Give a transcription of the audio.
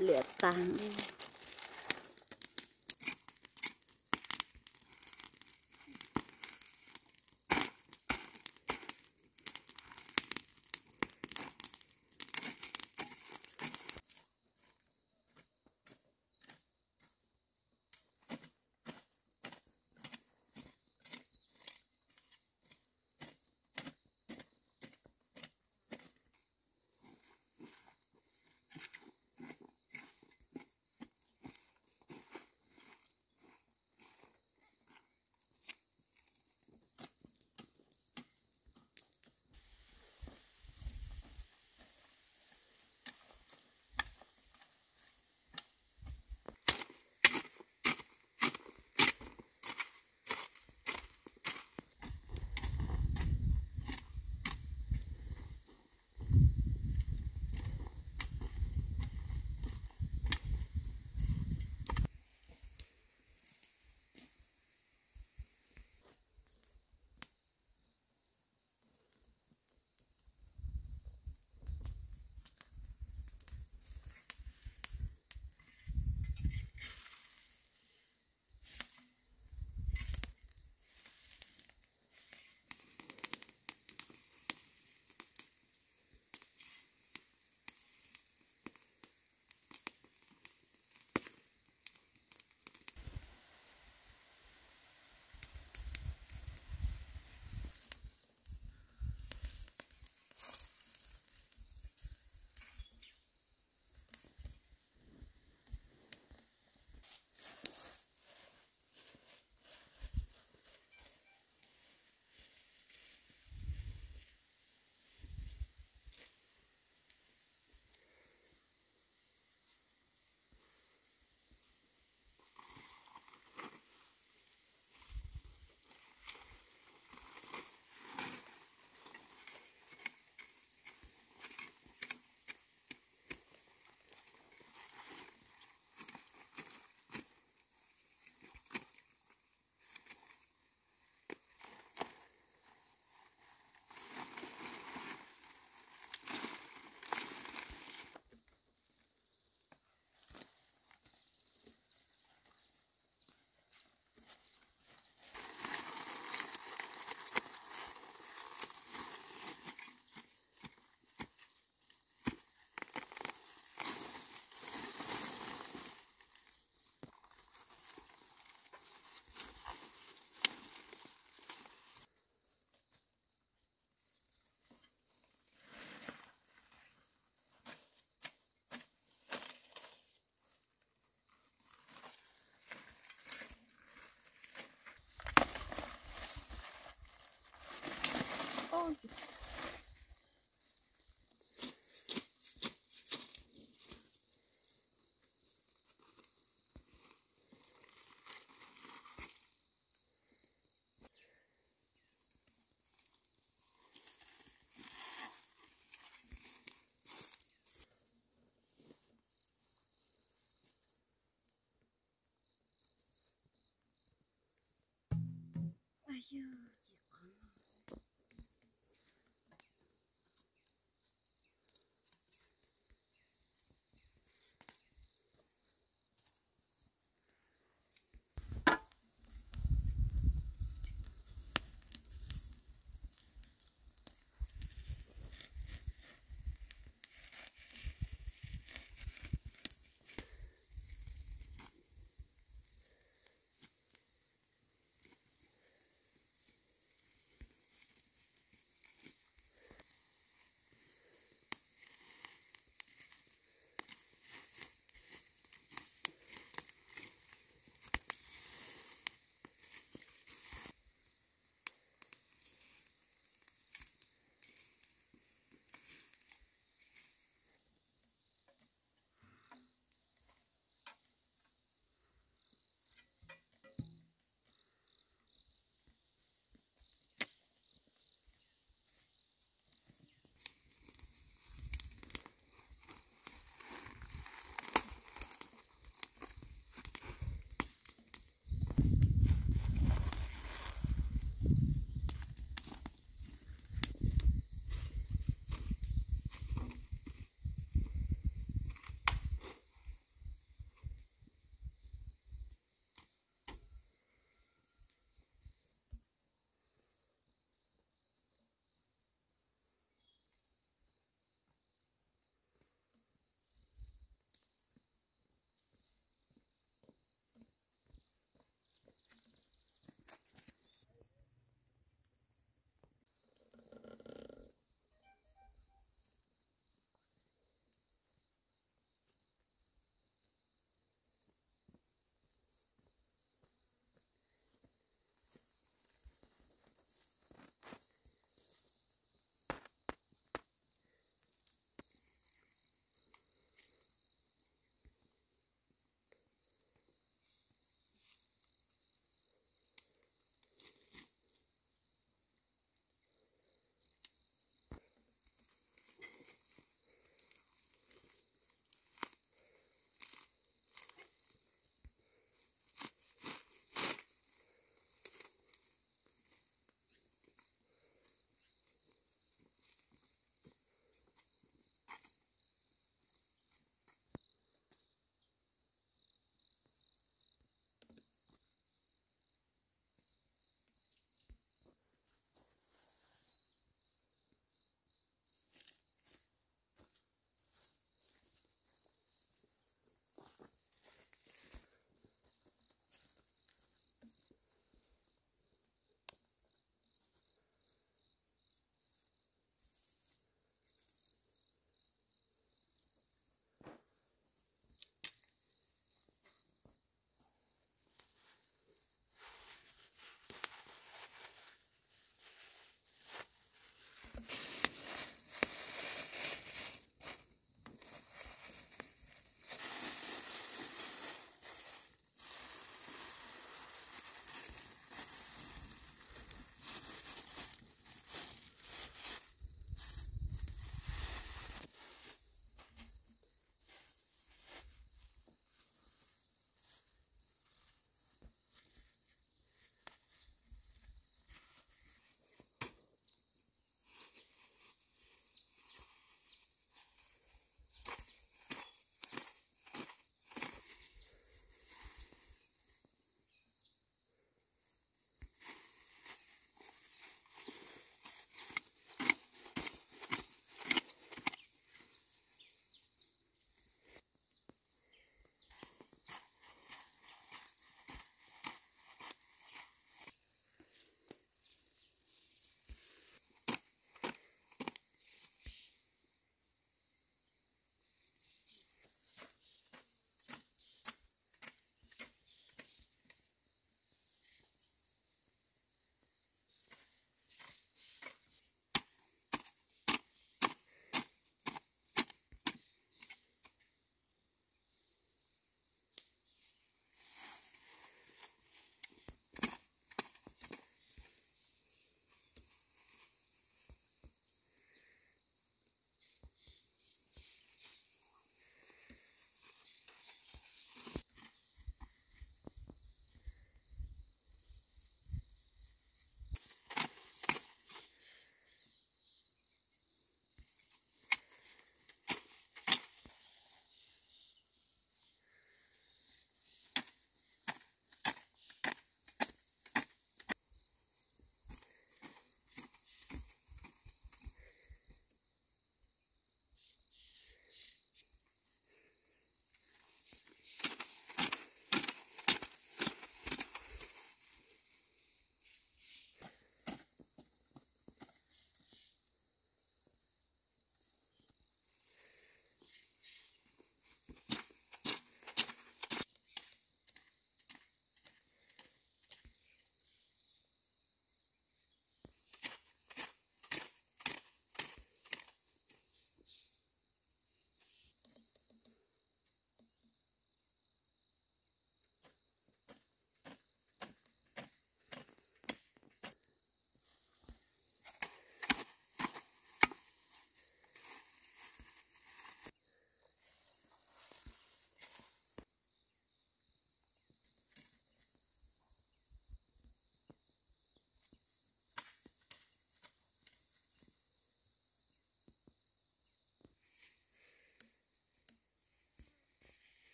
เหลือตังค์